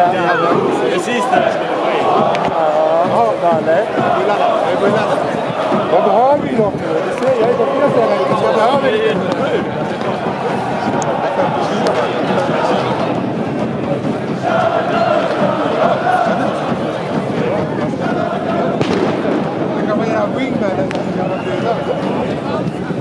Precis Jaha, Nalle. Jag behöver ju dem nu. Det ser jag. De finns där längre. Jag behöver ju dem nu. Det kan vara era wingman som kan vara döda.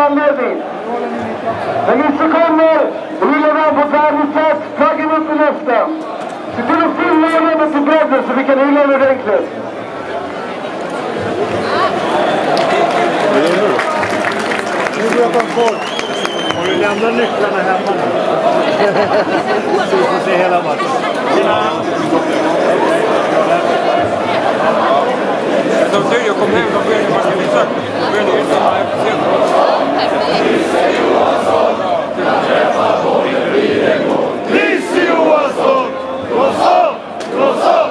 Lagda där av en anledning. När Nisse kommer, rullar på värdigt sätt, flaggen upp i luften. Se till att fylla rummet till bredden så vi kan hylla den ordentligt. Nu bröt han ta. Har du lämnat nycklarna hemma nu? Så vi får se hela matchen. Som tur jag kom hem, då började matchen exakt. Då började jag samma efter Nisse Johansson! Rosa! Rosa!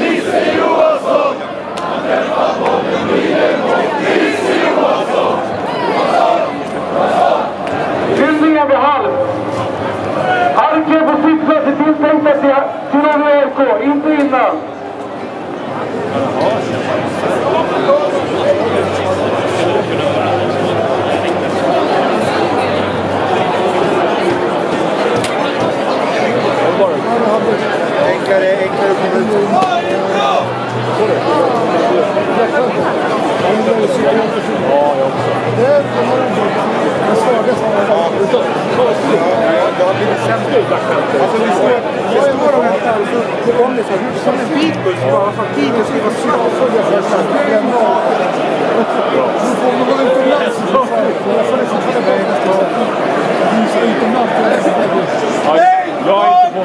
Nisse Johansson! Hyllningar vid halv. Arken på sittplats är tilltänkta till, till AIK, inte innan. Vamos todos! Enklare, enklare att komma ut. Ja, jag också. den svagaste av dem. Det har blivit sämre. Alltså vi står, vi står och väntar och så det så här, som en bilbuss bara för att tiden ska vara snabb. Nu får man gå utomlands. Jag får liksom ta. Du ska utomlands. Jag är inte på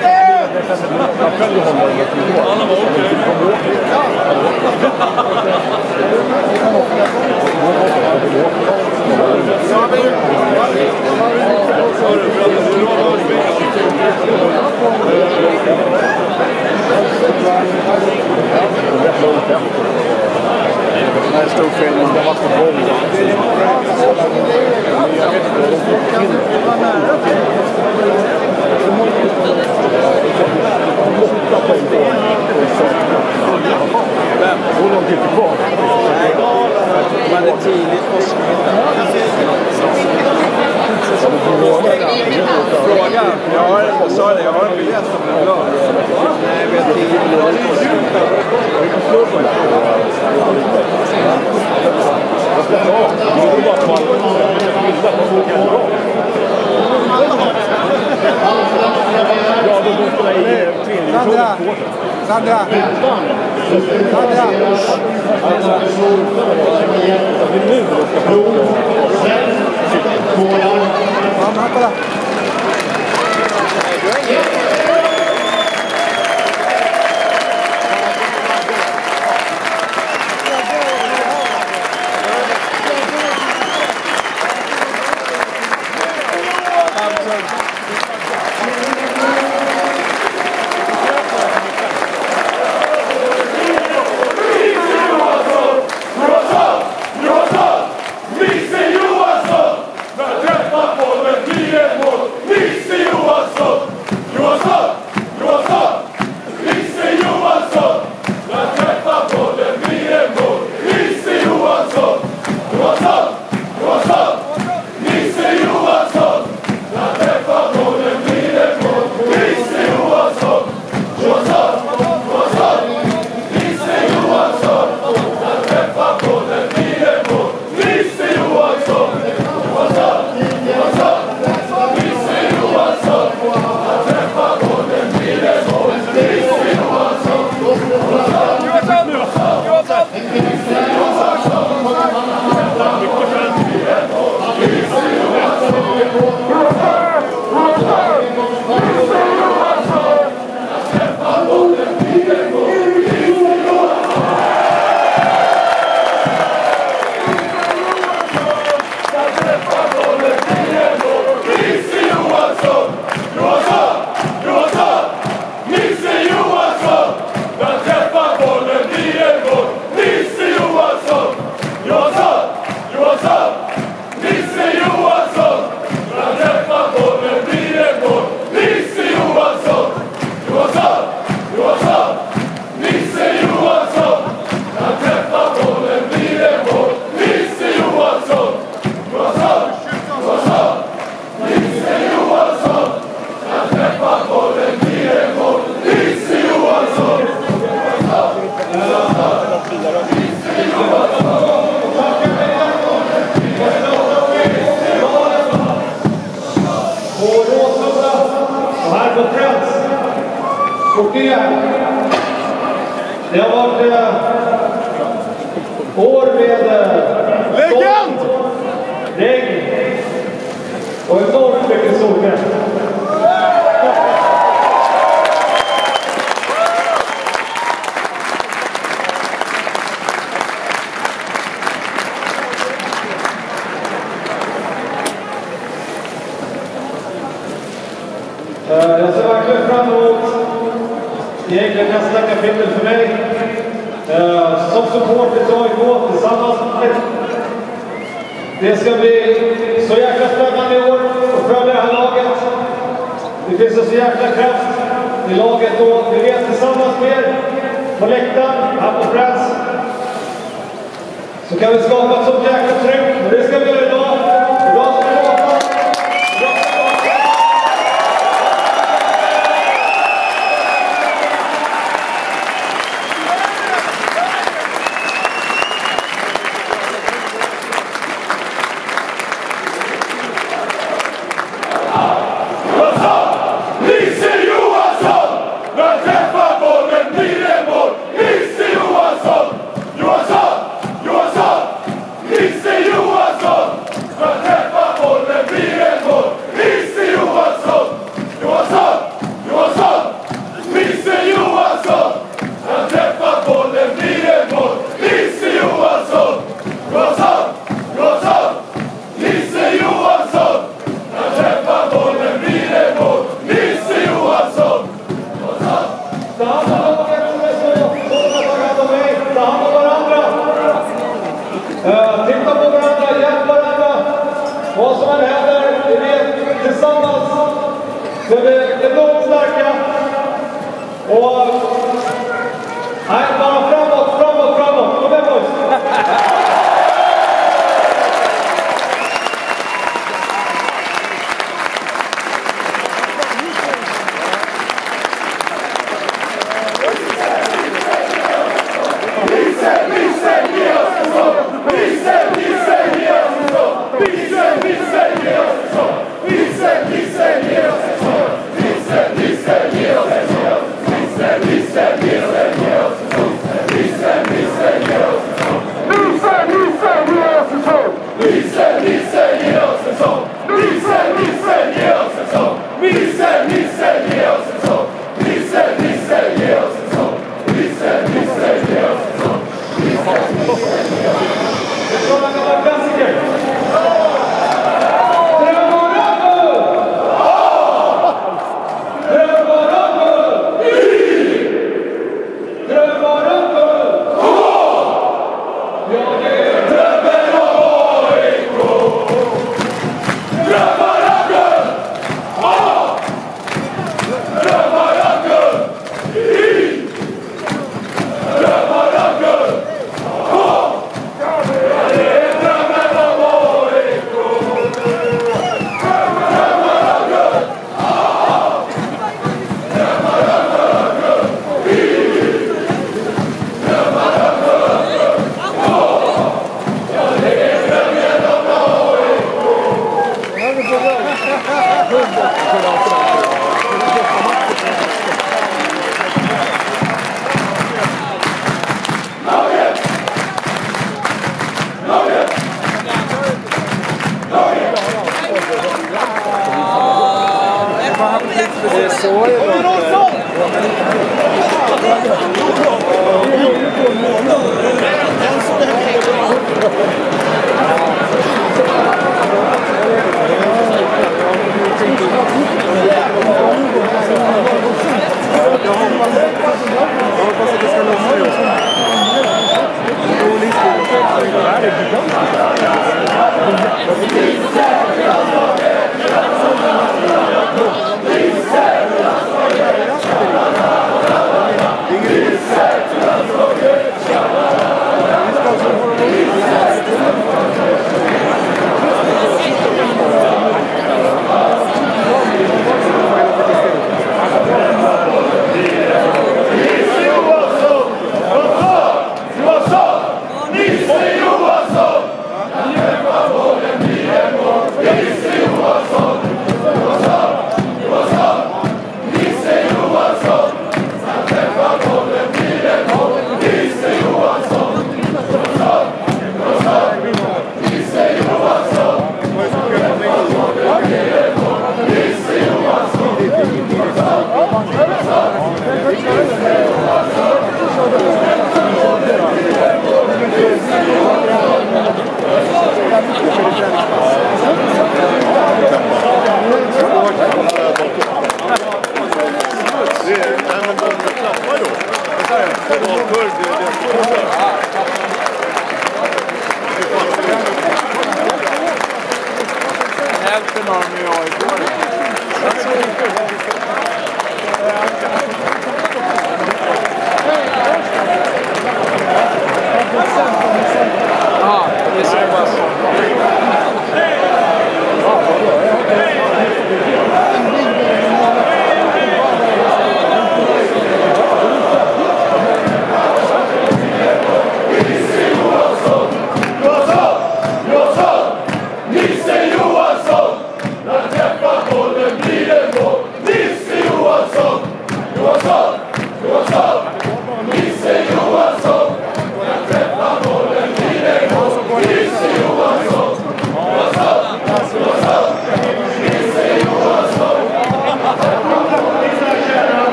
Jag följer honom. Alla var Det här är stor skillnad. Det har varit på gång. Hur långt är det kvar? Man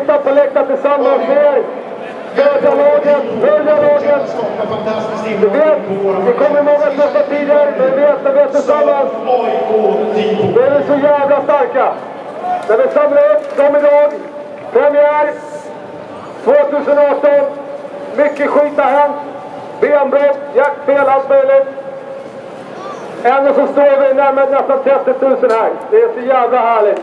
sitta på läktaren tillsammans med er. Stödja laget, följa laget. Du vet, det kommer många tuffa tider, men vi vet när vi är tillsammans, då är vi så jävla starka. När vi samlar upp som idag, premiär 2018. Mycket skit har hänt. Benbrott, jaktfel, allt möjligt. Ändå så står vi närmare nästan 30 000 här. Det är så jävla härligt.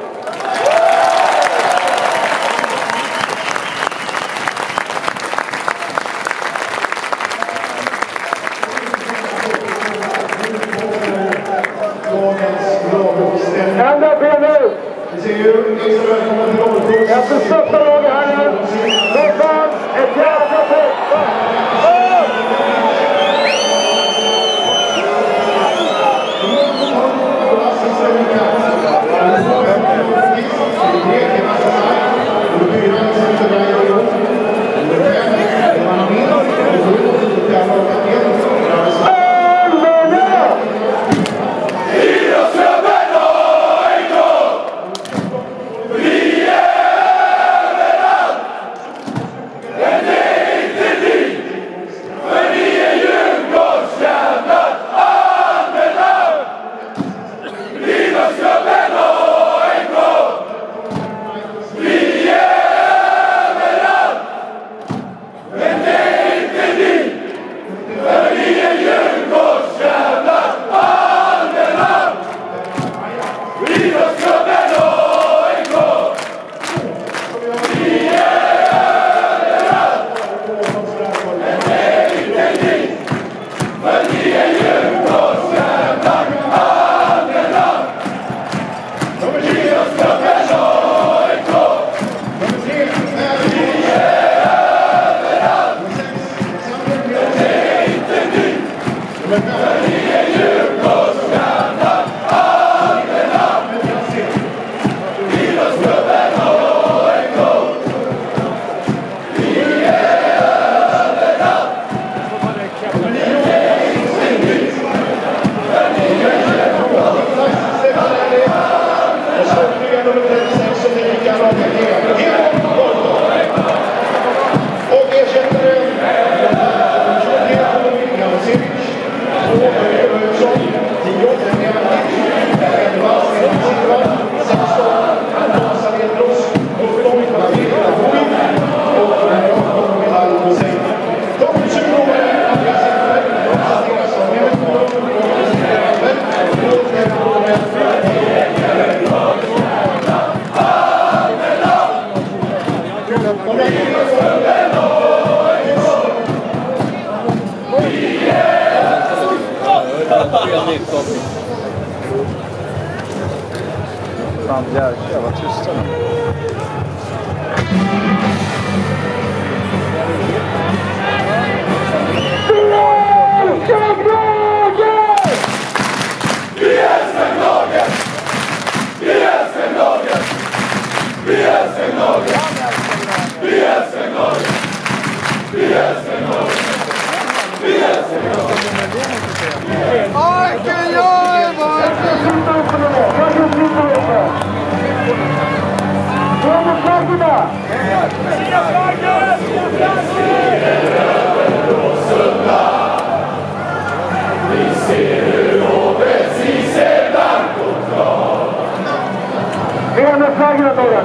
Benen flaggan några,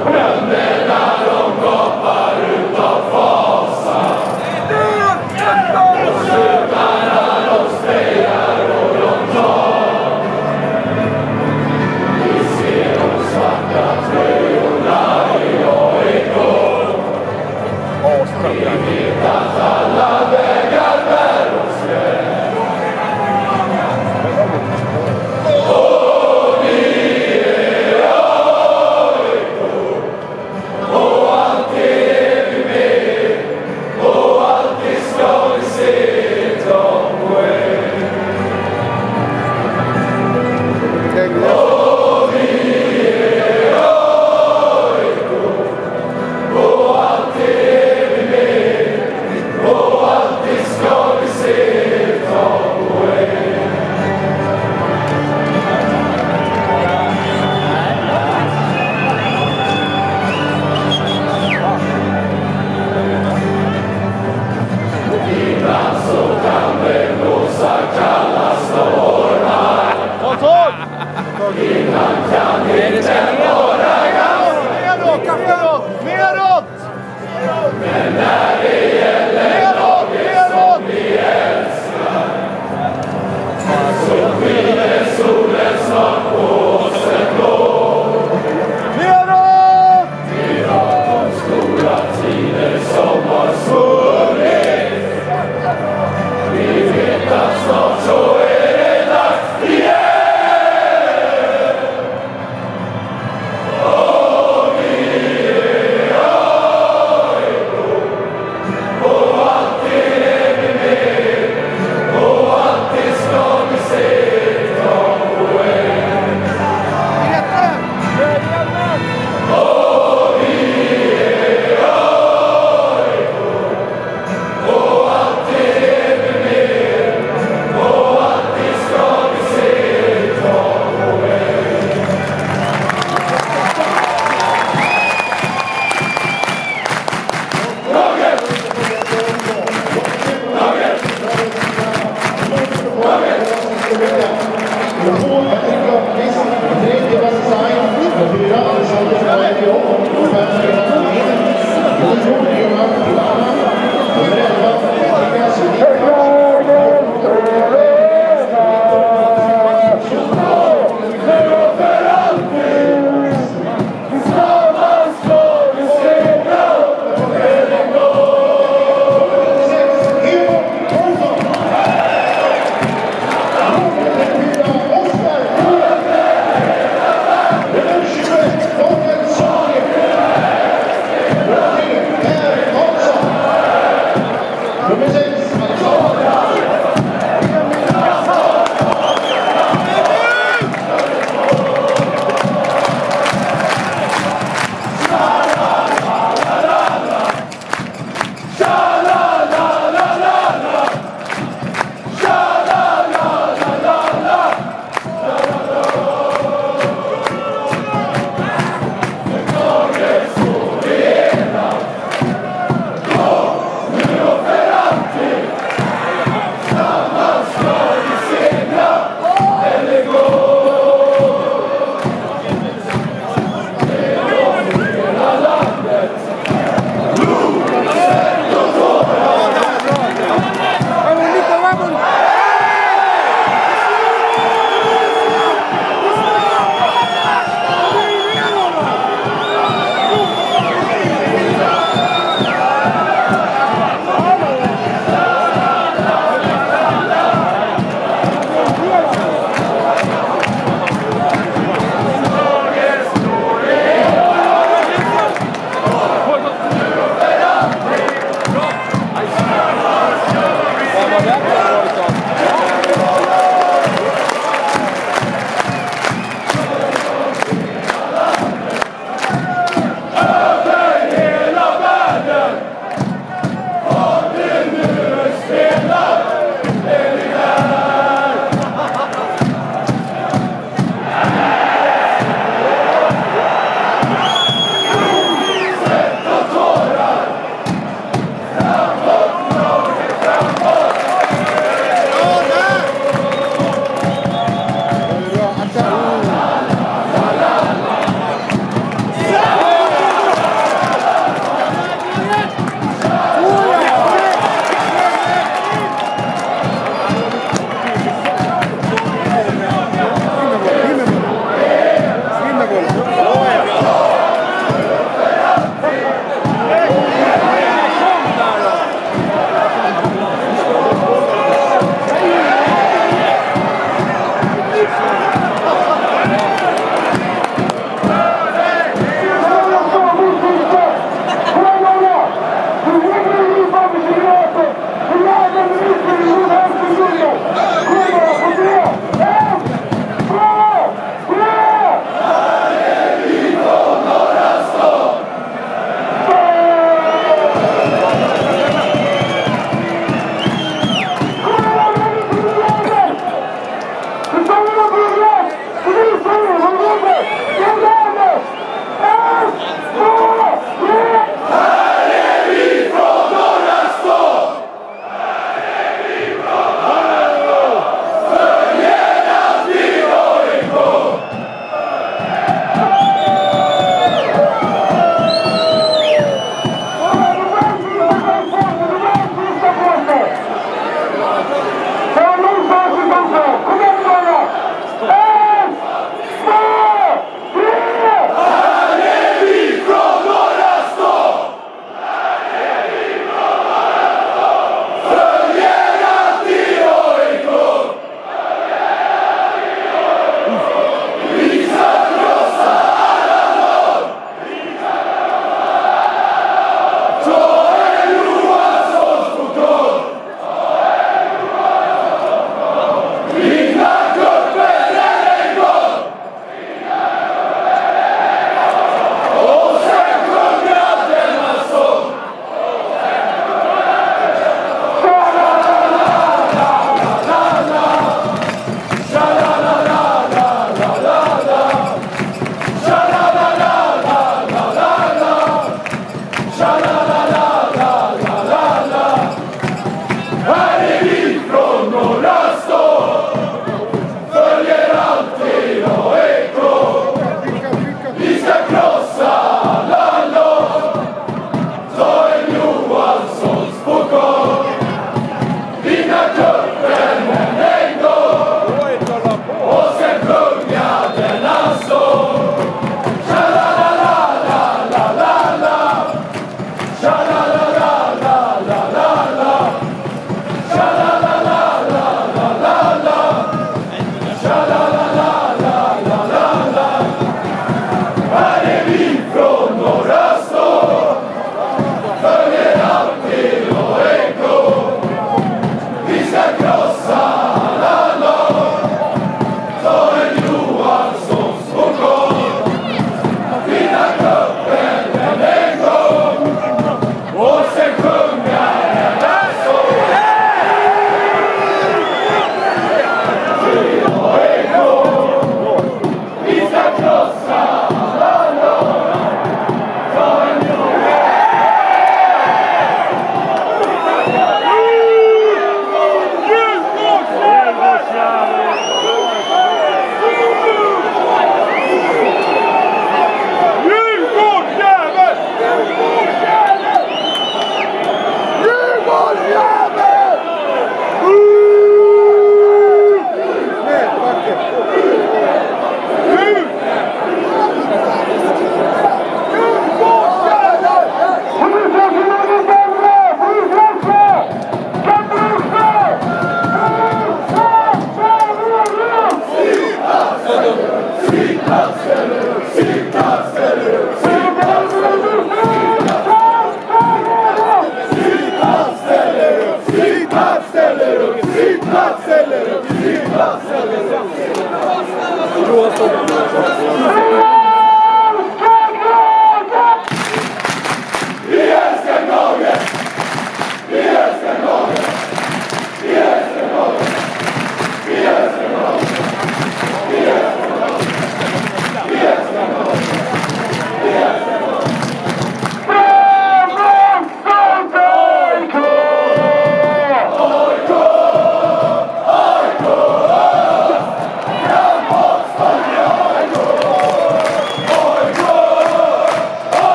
utav fart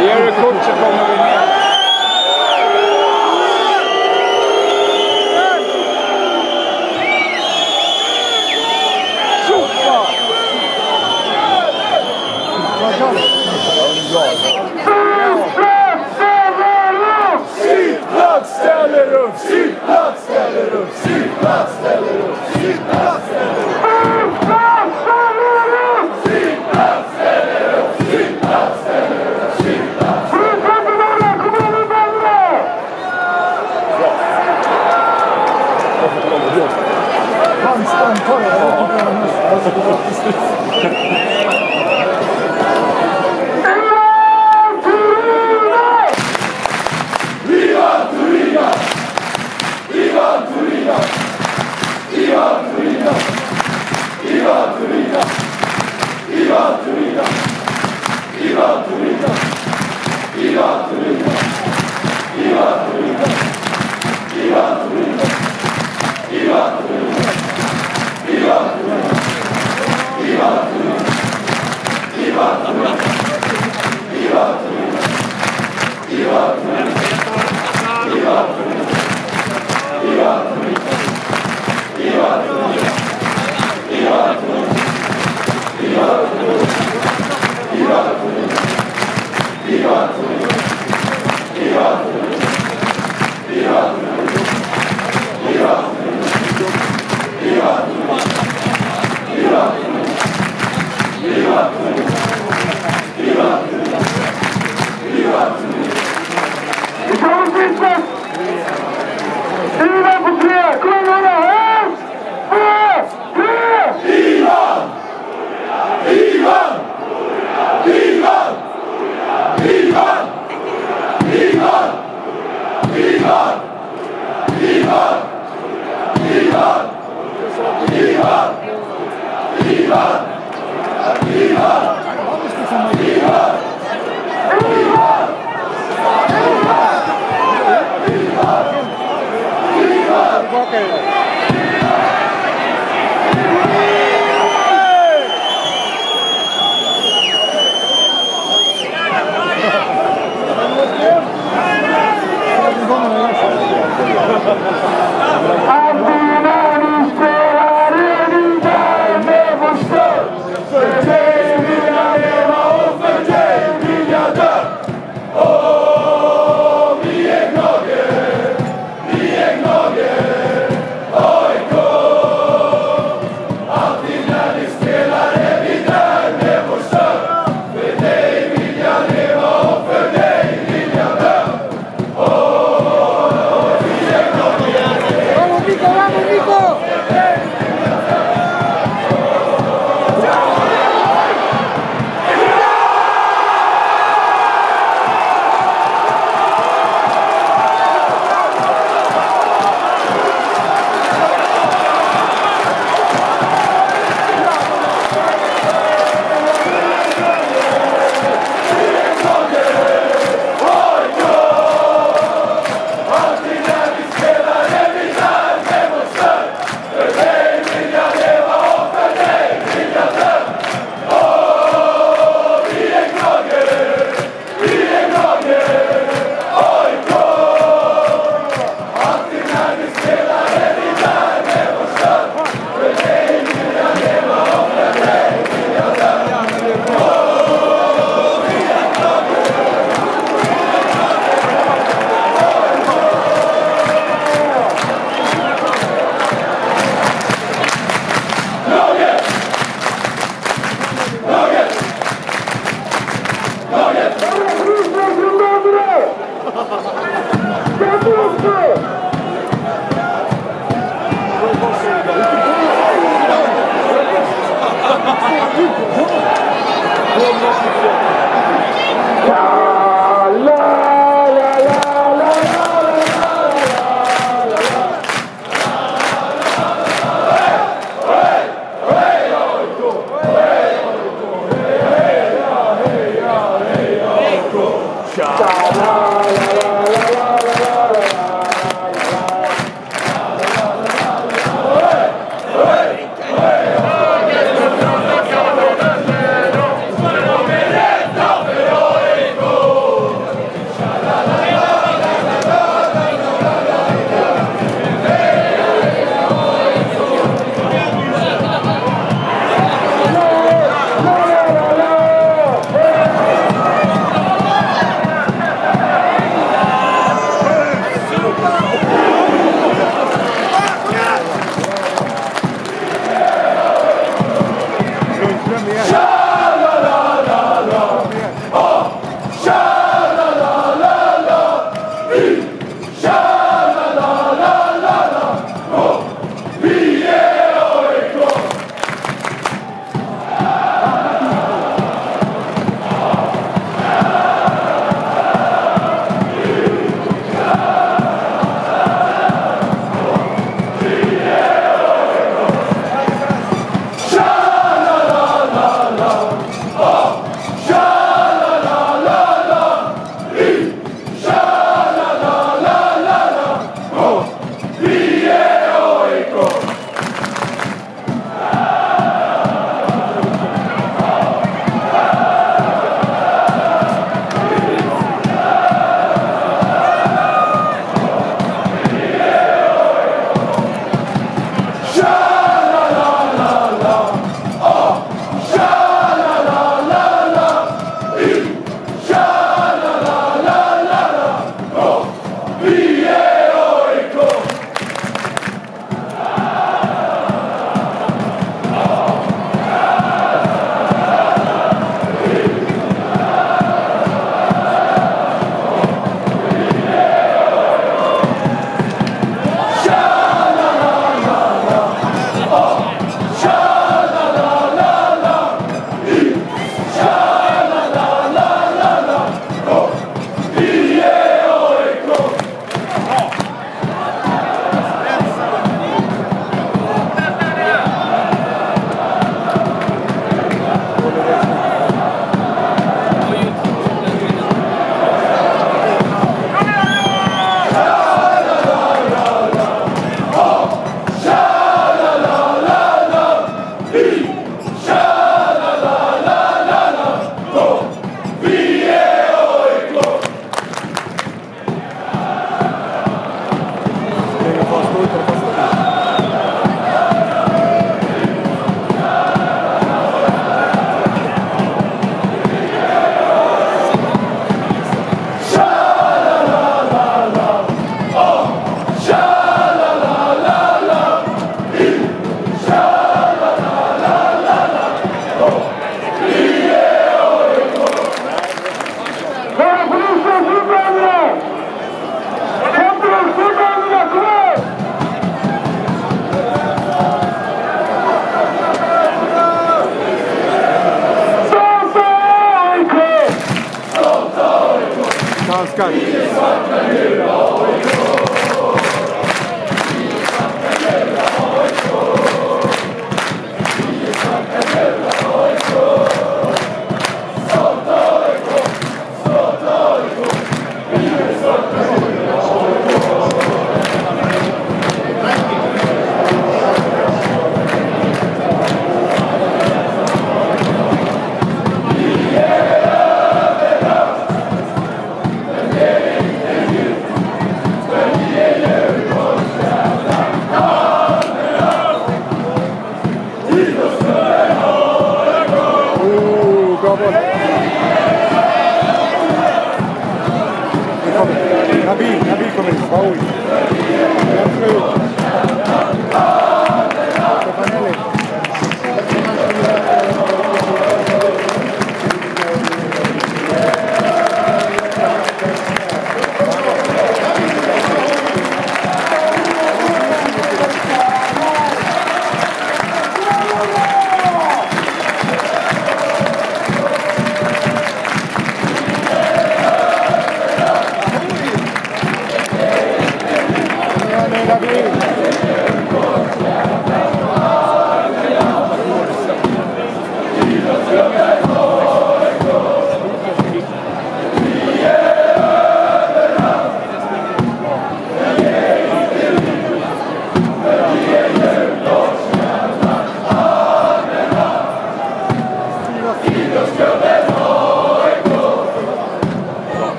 Det är ju kort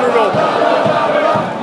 Jag